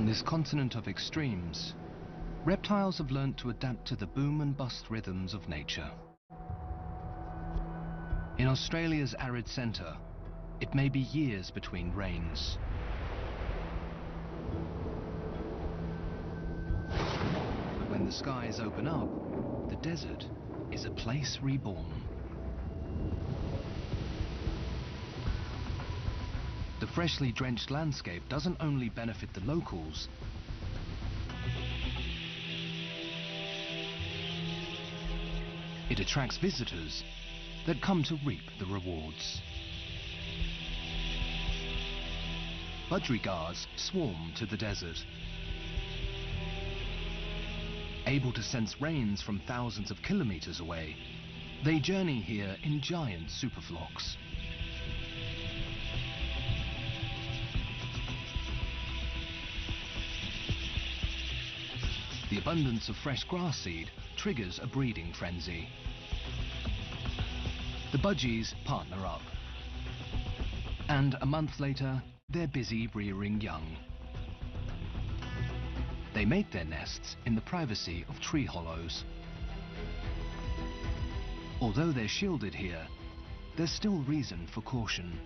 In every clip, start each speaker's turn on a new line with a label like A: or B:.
A: On this continent of extremes, reptiles have learnt to adapt to the boom and bust rhythms of nature. In Australia's arid centre, it may be years between rains. But when the skies open up, the desert is a place reborn. Freshly drenched landscape doesn't only benefit the locals, it attracts visitors that come to reap the rewards. Budgerigars swarm to the desert. Able to sense rains from thousands of kilometers away, they journey here in giant superflocks. Abundance of fresh grass seed triggers a breeding frenzy. The budgies partner up. And a month later, they're busy rearing young. They make their nests in the privacy of tree hollows. Although they're shielded here, there's still reason for caution.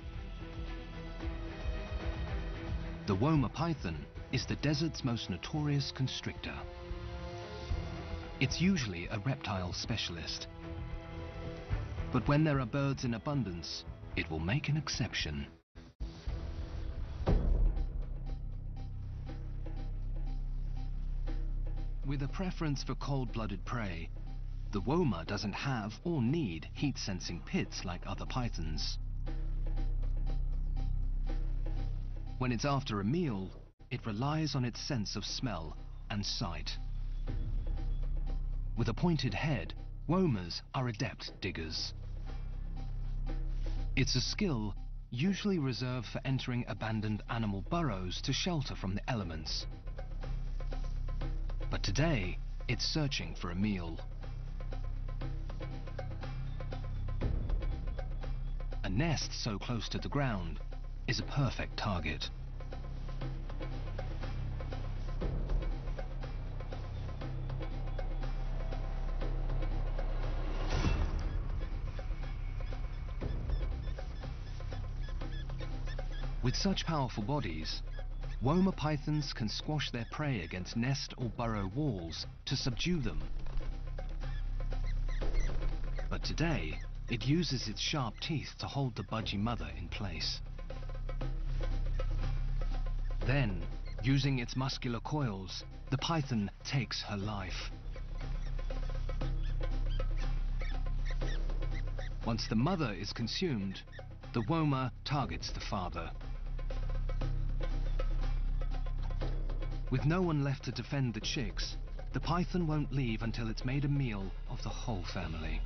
A: The Woma python is the desert's most notorious constrictor. It's usually a reptile specialist. But when there are birds in abundance, it will make an exception. With a preference for cold-blooded prey, the Woma doesn't have or need heat-sensing pits like other pythons. When it's after a meal, it relies on its sense of smell and sight. With a pointed head, womas are adept diggers. It's a skill usually reserved for entering abandoned animal burrows to shelter from the elements. But today, it's searching for a meal. A nest so close to the ground is a perfect target. With such powerful bodies, Woma pythons can squash their prey against nest or burrow walls to subdue them. But today, it uses its sharp teeth to hold the budgie mother in place. Then, using its muscular coils, the python takes her life. Once the mother is consumed, the Woma targets the father. With no one left to defend the chicks, the python won't leave until it's made a meal of the whole family.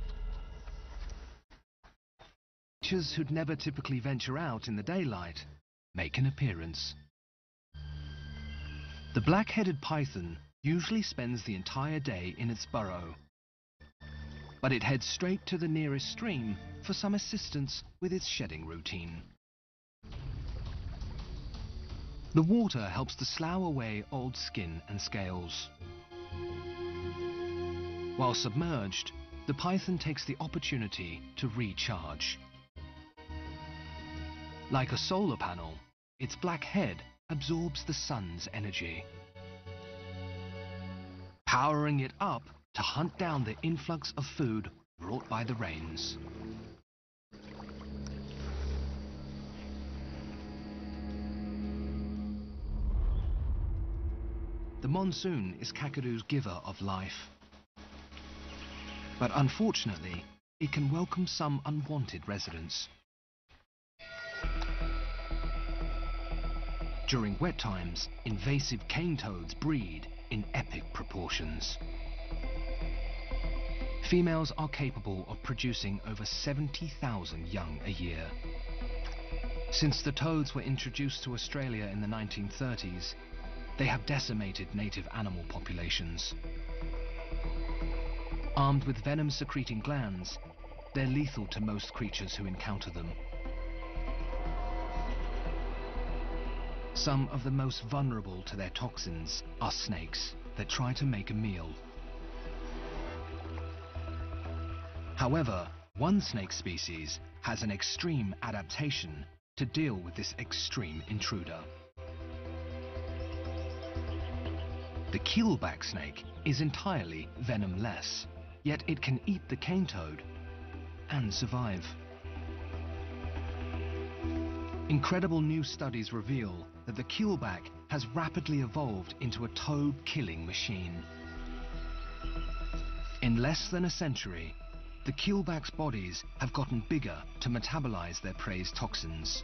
A: Creatures who'd never typically venture out in the daylight make an appearance. The black-headed python usually spends the entire day in its burrow. But it heads straight to the nearest stream for some assistance with its shedding routine. The water helps to slough away old skin and scales. While submerged, the python takes the opportunity to recharge. Like a solar panel, its black head absorbs the sun's energy, powering it up to hunt down the influx of food brought by the rains. The monsoon is Kakadu's giver of life. But unfortunately, it can welcome some unwanted residents. During wet times, invasive cane toads breed in epic proportions. Females are capable of producing over 70,000 young a year. Since the toads were introduced to Australia in the 1930s, they have decimated native animal populations. Armed with venom-secreting glands, they're lethal to most creatures who encounter them. Some of the most vulnerable to their toxins are snakes that try to make a meal. However, one snake species has an extreme adaptation to deal with this extreme intruder. The keelback snake is entirely venomless, yet it can eat the cane toad and survive. Incredible new studies reveal that the keelback has rapidly evolved into a toad-killing machine. In less than a century, the keelback's bodies have gotten bigger to metabolize their prey's toxins.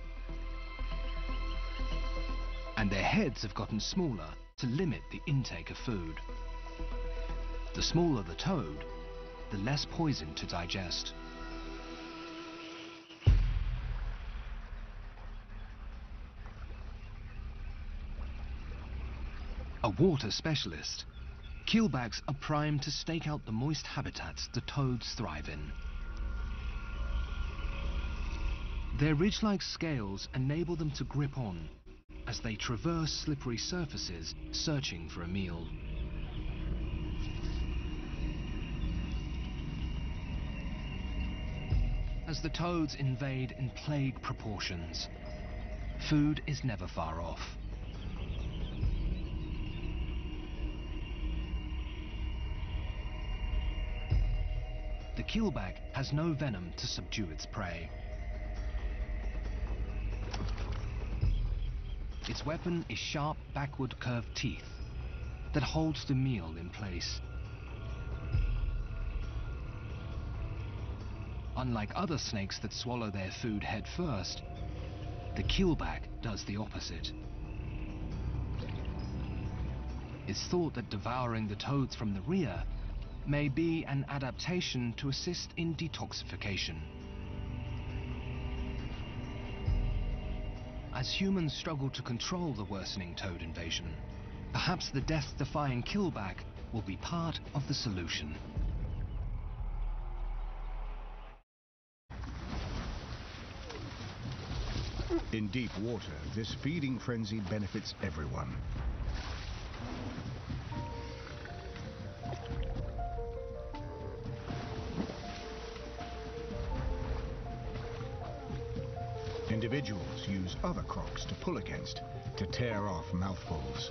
A: And their heads have gotten smaller to limit the intake of food. The smaller the toad, the less poison to digest. A water specialist, keelbacks are primed to stake out the moist habitats the toads thrive in. Their ridge-like scales enable them to grip on as they traverse slippery surfaces searching for a meal. As the toads invade in plague proportions, food is never far off. The keelback has no venom to subdue its prey. Its weapon is sharp, backward curved teeth that holds the meal in place. Unlike other snakes that swallow their food head first, the keelback does the opposite. It's thought that devouring the toads from the rear may be an adaptation to assist in detoxification. As humans struggle to control the worsening toad invasion, perhaps the death-defying keelback will be part of the solution.
B: In deep water, this feeding frenzy benefits everyone. Individuals use other crocs to pull against to tear off mouthfuls.